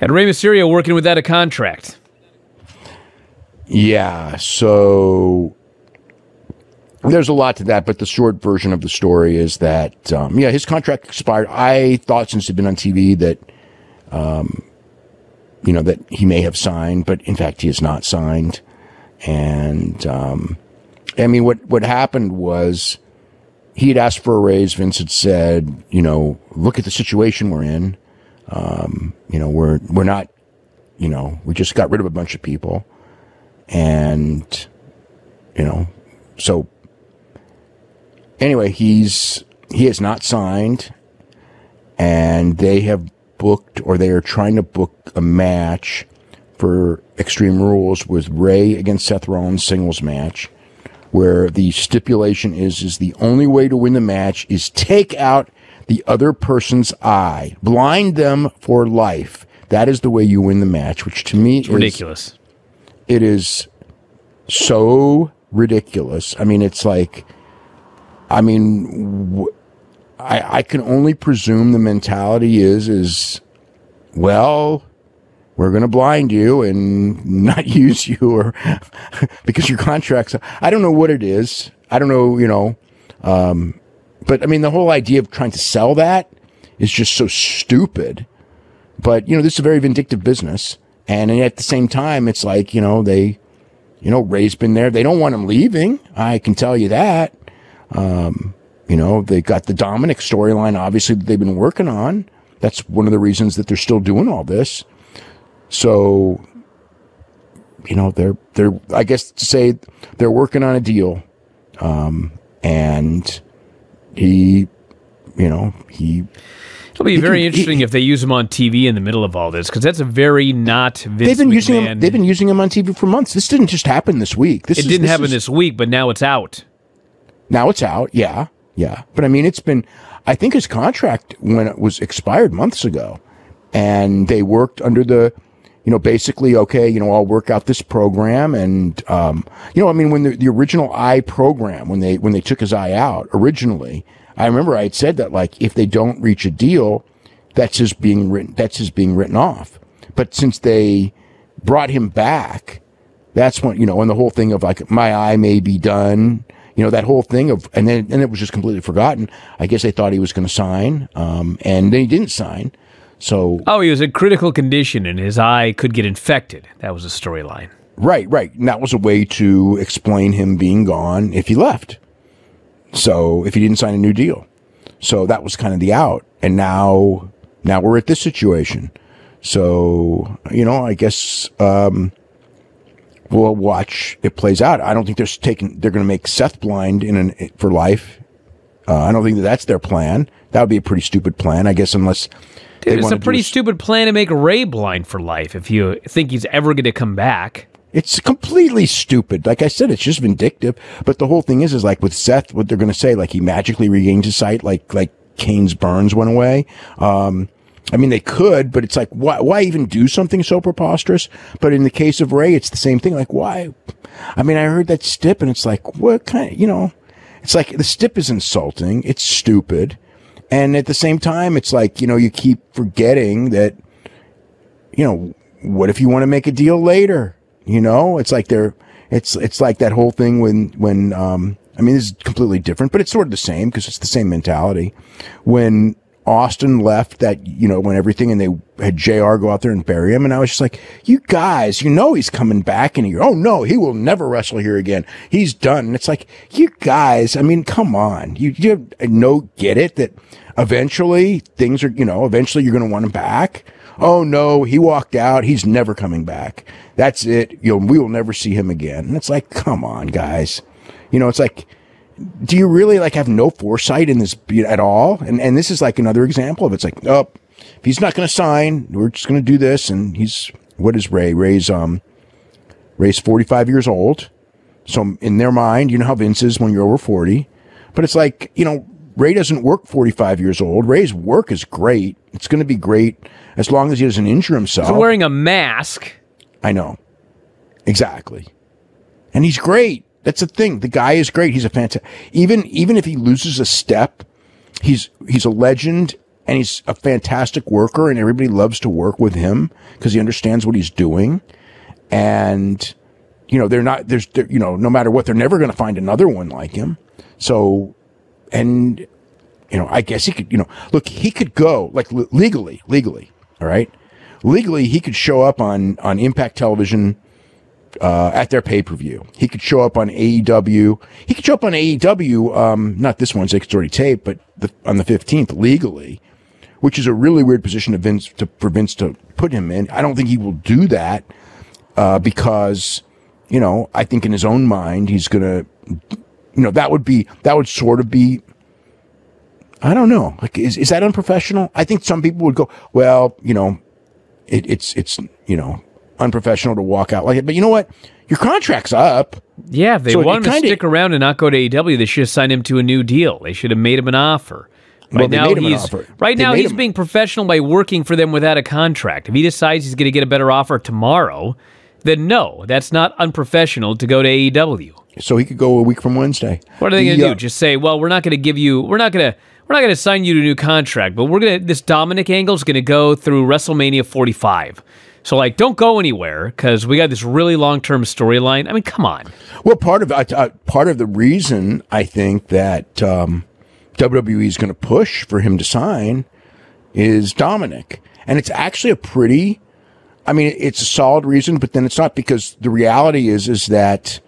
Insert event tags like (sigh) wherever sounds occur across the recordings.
And Rey Mysterio working without a contract. Yeah, so there's a lot to that, but the short version of the story is that um, yeah, his contract expired. I thought since he'd been on TV that um, you know that he may have signed, but in fact he has not signed. And um, I mean, what what happened was he had asked for a raise. Vince had said, you know, look at the situation we're in. Um, you know, we're we're not, you know, we just got rid of a bunch of people, and you know, so anyway, he's he has not signed, and they have booked or they are trying to book a match for Extreme Rules with Rey against Seth Rollins singles match, where the stipulation is is the only way to win the match is take out the other person's eye, blind them for life. That is the way you win the match, which to me It's is ridiculous. it is so ridiculous. I mean, it's like, I mean, w- I, I can only presume the mentality is, is, well, we're going to blind you and (laughs) not use you or (laughs) because your contract's, I don't know what it is. I don't know, you know, um, but I mean, the whole idea of trying to sell that is just so stupid. But, you know, this is a very vindictive business. And at the same time, it's like, you know, they, you know, Rey's been there. They don't want him leaving. I can tell you that. Um, you know, they got the Dominic storyline, obviously, that they've been working on. That's one of the reasons that they're still doing all this. So, you know, they're, they're, I guess to say they're working on a deal. Um, and he, you know, he, It'll be He very can- interesting if they use him on TV in the middle of all this because that's a very not Vince they've been using McMahon. him, they've been using him on TV for months. This didn't just happen this week. This it is- didn't this happen is- this week, but now it's out. Now it's out. Yeah. Yeah. But I mean, it's been, I think his contract when it was expired months ago and they worked under the, you know, basically, okay, you know, I'll work out this program. And, um, you know, I mean, when the, the original eye program, when they, when they took his eye out originally, I remember I had said that like, if they don't reach a deal, that's his being written, that's his being written off. But since they brought him back, that's when you know, and the whole thing of like my eye may be done, you know, that whole thing of, and then and it was just completely forgotten. I guess they thought he was going to sign, um, and then he didn't sign. So Oh, he was in critical condition and his eye could get infected. That was a storyline. right, right, and that was a way to explain him being gone if he left. So if he didn't sign a new deal, so that was kind of the out, and now now we're at this situation. So you know, I guess. Um, we'll watch it plays out. I don't think they're taking they're going to make Seth blind in an for life. Uh, I don't think that that's their plan. That would be a pretty stupid plan, I guess, unless Dude, it's a pretty stupid plan to make Rey blind for life if you think he's ever going to come back. It's completely stupid. Like I said, it's just vindictive. But the whole thing is, is like with Seth, what they're going to say, like he magically regains his sight, like like Kane's burns went away. Um, I mean, they could, but it's like, why, why even do something so preposterous? But in the case of Rey, it's the same thing. Like, why? I mean, I heard that stip, and it's like, what kind? Of, you know, it's like the stip is insulting. It's stupid, and at the same time, it's like you know, you keep forgetting that you know, what if you want to make a deal later? You know, it's like they're, it's, it's like that whole thing when, when, um, I mean, this is completely different, but it's sort of the same because it's the same mentality. When Austin left that, you know, when everything and they had JR go out there and bury him. And I was just like, you guys, you know, he's coming back and you're, oh no, he will never wrestle here again. He's done. And it's like, you guys, I mean, come on. You, you know, get it that eventually things are, you know, eventually you're going to want him back. Oh no, he walked out. He's never coming back. That's it. You'll, we will never see him again. And it's like, come on, guys. You know, it's like, do you really like have no foresight in this at all? And and this is like another example of it's like, oh, if he's not going to sign, we're just going to do this. And he's what is Rey? Rey's um, Rey's forty five years old. So in their mind, you know how Vince is when you're over forty, but it's like you know Rey doesn't work forty five years old. Rey's work is great. It's going to be great as long as he doesn't injure himself. He's wearing a mask. I know. Exactly. And he's great. That's the thing. The guy is great. He's a fantastic. Even even if he loses a step, he's he's a legend and he's a fantastic worker, and everybody loves to work with him because he understands what he's doing. And you know, they're not there's they're, you know, no matter what, they're never going to find another one like him. So, and you know, I guess he could, you know, look, he could go like legally, legally, all right, legally, he could show up on on Impact Television uh, at their pay per view. He could show up on AEW. He could show up on AEW, um, not this Wednesday, it's already taped, but the, on the 15th legally, which is a really weird position Vince, to, for Vince to put him in. I don't think he will do that uh, because, you know, I think in his own mind, he's going to, you know, that would be, that would sort of be, I don't know. Like, is, is that unprofessional? I think some people would go, well, you know, it, it's, it's, you know, unprofessional to walk out like it. But you know what? Your contract's up. Yeah, if they So want him to stick around and not go to AEW, they should have signed him to a new deal. They should have made him an offer. Right Well, they now made him an he's offer. right They now he's him- being professional by working for them without a contract. If he decides he's going to get a better offer tomorrow, then no, that's not unprofessional to go to AEW. So he could go a week from Wednesday. What are they going to The, uh, do? Just say, "Well, we're not going to give you we're not going to we're not going to sign you to a new contract, but we're going to this Dominic angle is going to go through WrestleMania 45." So like don't go anywhere cuz we got this really long-term storyline. I mean, come on. Well, part of uh, part of the reason I think that um, WWE is going to push for him to sign is Dominic, and it's actually a pretty. I mean, it's a solid reason, but then it's not because the reality is is that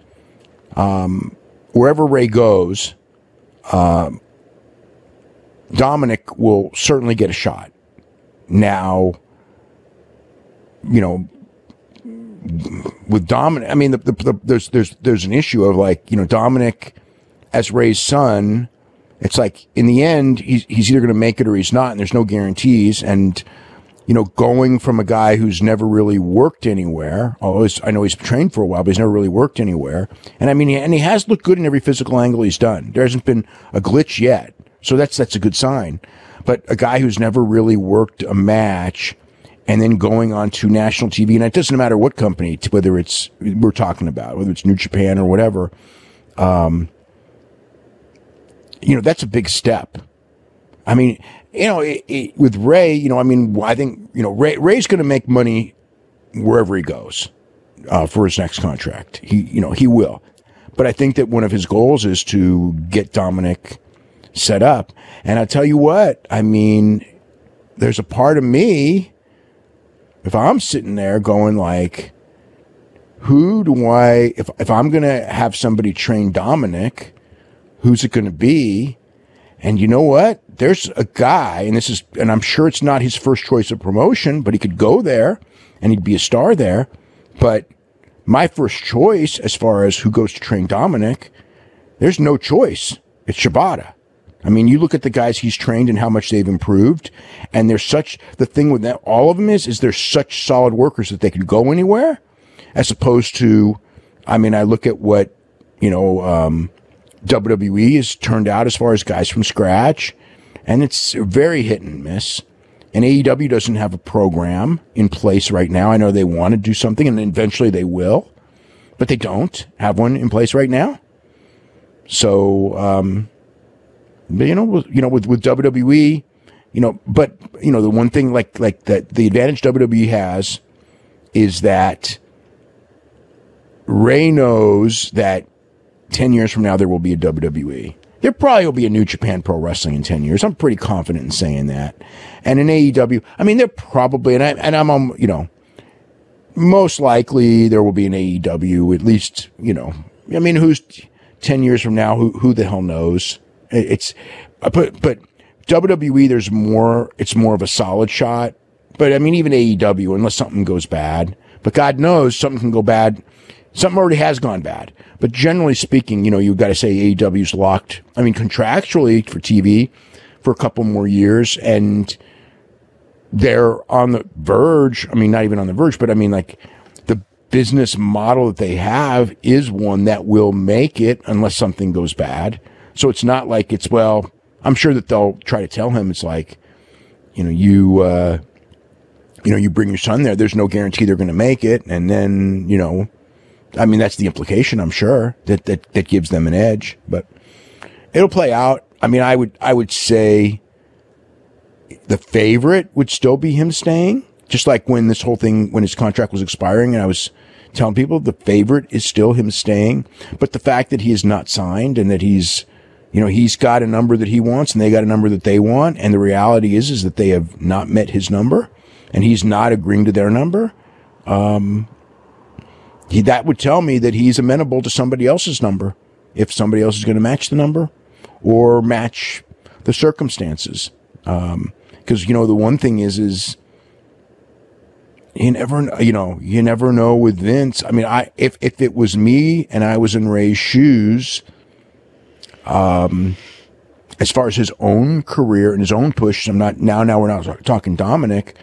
um, wherever Rey goes, um, Dominic will certainly get a shot. Now, you know, with Dominic, I mean, the, the, the, there's there's there's an issue of like you know Dominic as Rey's son. It's like in the end, he's he's either going to make it or he's not, and there's no guarantees. And you know, going from a guy who's never really worked anywhere, I know he's trained for a while, but he's never really worked anywhere. And I mean, and he has looked good in every physical angle he's done. There hasn't been a glitch yet, so that's that's a good sign. But a guy who's never really worked a match and then going on to national TV, and it doesn't matter what company, whether it's we're talking about, whether it's New Japan or whatever. Um, you know, that's a big step. I mean, you know, it, it, with Rey, you know, I mean, I think you know Rey Rey's going to make money wherever he goes uh, for his next contract. He, you know, he will. But I think that one of his goals is to get Dominic set up. And I tell you what, I mean, there's a part of me if I'm sitting there going like, who do I, if, if I'm going to have somebody train Dominic, who's it going to be? And you know what? There's a guy, and this is, and I'm sure it's not his first choice of promotion, but he could go there and he'd be a star there. But my first choice, as far as who goes to train Dominic, there's no choice. It's Shibata. I mean, you look at the guys he's trained and how much they've improved, and they're such. The thing with that, all of them is, is they're such solid workers that they can go anywhere, as opposed to, I mean, I look at what you know um, WWE has turned out as far as guys from scratch, and it's very hit and miss. And AEW doesn't have a program in place right now. I know they want to do something, and eventually they will, but they don't have one in place right now. So. Um, you know, with- you know, with, with WWE, you know, but you know, the one thing like like that the advantage WWE has is that Rey knows that ten years from now there will be a WWE. There probably will be a New Japan Pro Wrestling in ten years. I'm pretty confident in saying that. And in AEW, I mean, there probably and I and I'm um, you know, most likely there will be an AEW. At least you know, I mean, who's ten years from now? Who who the hell knows? It- It's but but WWE. There's more. It's more of a solid shot. But I mean, even AEW, unless something goes bad. But God knows something can go bad. Something already has gone bad. But generally speaking, you know, you've got to say AEW's locked. I mean, contractually for TV for a couple more years, and they're on the verge. I mean, not even on the verge, but I mean, like the business model that they have is one that will make it unless something goes bad. So it's not like it's, well, I'm sure that they'll try to tell him it's like, you know, you, uh, you know, you bring your son there. There's no guarantee they're going to make it. And then, you know, I mean, that's the implication, I'm sure that, that, that gives them an edge, but it'll play out. I mean, I would, I would say, the favorite would still be him staying. Just like when this whole thing, when his contract was expiring, and I was telling people the favorite is still him staying. But the fact that he is not signed and that he's, you know, he's got a number that he wants and they got a number that they want. And the reality is, is that they have not met his number and he's not agreeing to their number. Um, he, that would tell me that he's amenable to somebody else's number if somebody else is going to match the number or match the circumstances. Um, cause you know, the one thing is, is, you never, you know, you never know with Vince. I mean, I if if it was me and I was in Rey's shoes, um, as far as his own career and his own push, I'm not now. Now we're not talking Dominic.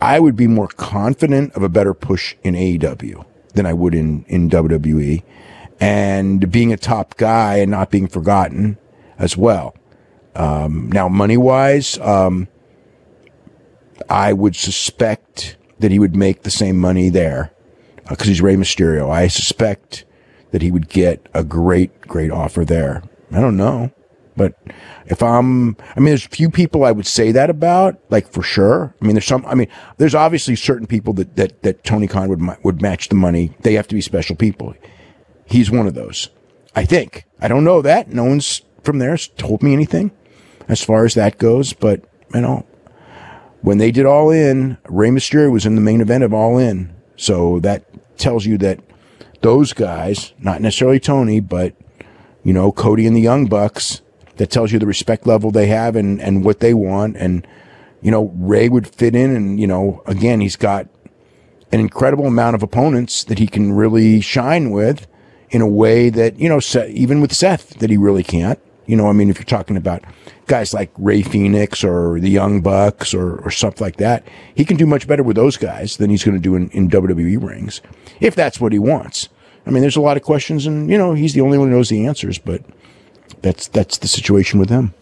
I would be more confident of a better push in AEW than I would in in WWE, and being a top guy and not being forgotten as well. Um, now, money wise, um, I would suspect that he would make the same money there because uh, he's Rey Mysterio. I suspect that he would get a great, great offer there. I don't know. But if I'm, I mean, there's few people I would say that about, like for sure. I mean, there's some, I mean, there's obviously certain people that, that, that Tony Khan would, would match the money. They have to be special people. He's one of those. I think. I don't know that. No one's from there told me anything as far as that goes, but you know, when they did All In, Rey Mysterio was in the main event of All In. So that tells you that those guys, not necessarily Tony, but you know, Cody and the Young Bucks, that tells you the respect level they have and, and what they want. And, you know, Rey would fit in and, you know, again, he's got an incredible amount of opponents that he can really shine with in a way that, you know, even with Seth, that he really can't. You know, I mean, if you're talking about guys like Rey Fenix or the Young Bucks or, or something like that, he can do much better with those guys than he's going to do in, in WWE rings, if that's what he wants. I mean, there's a lot of questions, and you know, he's the only one who knows the answers, but that's that's the situation with him.